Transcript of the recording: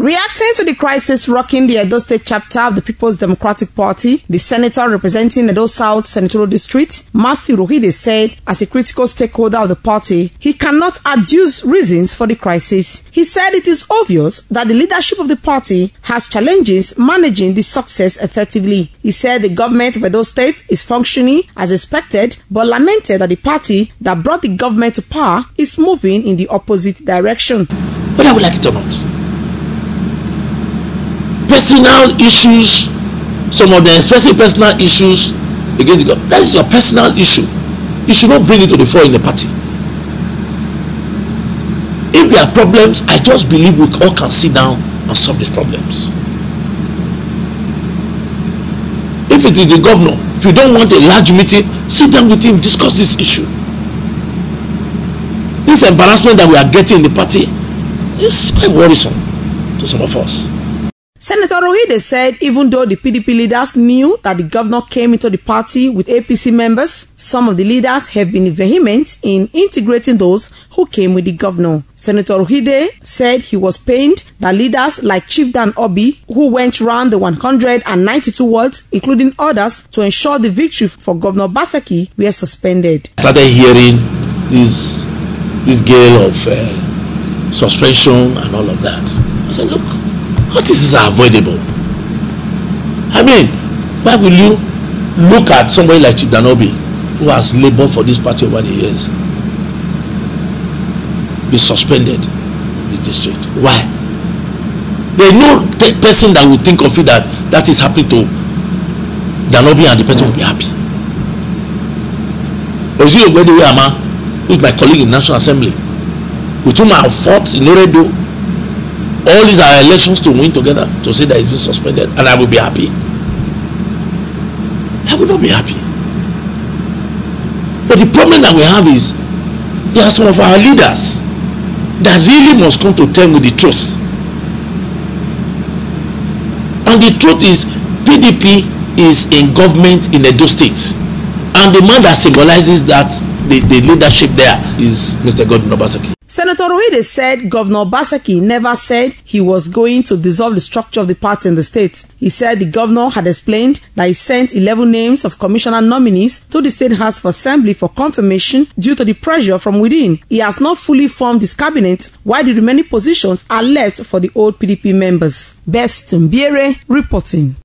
Reacting to the crisis rocking the Edo State chapter of the People's Democratic Party, the senator representing Edo South Senatorial District, Matthew Urhoghide said, as a critical stakeholder of the party, he cannot adduce reasons for the crisis. He said it is obvious that the leadership of the party has challenges managing the success effectively. He said the government of Edo State is functioning as expected, but lamented that the party that brought the government to power is moving in the opposite direction. Whether we like it or not personal issues some of them expressing personal issues against the government. That is your personal issue. You should not bring it to the fore in the party. If there are problems i just believe we all can sit down and solve these problems. If it is the governor if you don't want a large meeting sit down with him discuss this issue. This embarrassment that we are getting in the party is quite worrisome to some of us Senator Urhoghide said even though the PDP leaders knew that the governor came into the party with APC members, some of the leaders have been vehement in integrating those who came with the governor. Senator Urhoghide said he was pained that leaders like Chief Dan Orbih, who went round the 192 wards, including others, to ensure the victory for Governor Obaseki, were suspended. I started hearing this, this gale of uh, suspension and all of that. I said, look, all are avoidable? I mean why will you look at somebody like chief Dan Orbih who has laboured for this party over the years be suspended in the district? Why? There is no person that will think of it that that is happening to Dan Orbih and the person will be happy. Ozi ogbede ama who is my colleague in national assembly with whom i have fought in oredo all these are elections to win together to say that it's been suspended and I will be happy. I will not be happy. But the problem that we have is there are some of our leaders that really must come to terms with the truth. And the truth is PDP is in government in Edo State. And the man that symbolizes that the, the leadership there is Mr. Godwin Obaseki. Senator Rohide said Governor Obaseki never said he was going to dissolve the structure of the party in the state. He said the governor had explained that he sent 11 names of commissioner nominees to the State House of Assembly for confirmation due to the pressure from within. He has not fully formed his cabinet while the remaining positions are left for the old PDP members. Best Mbiere reporting.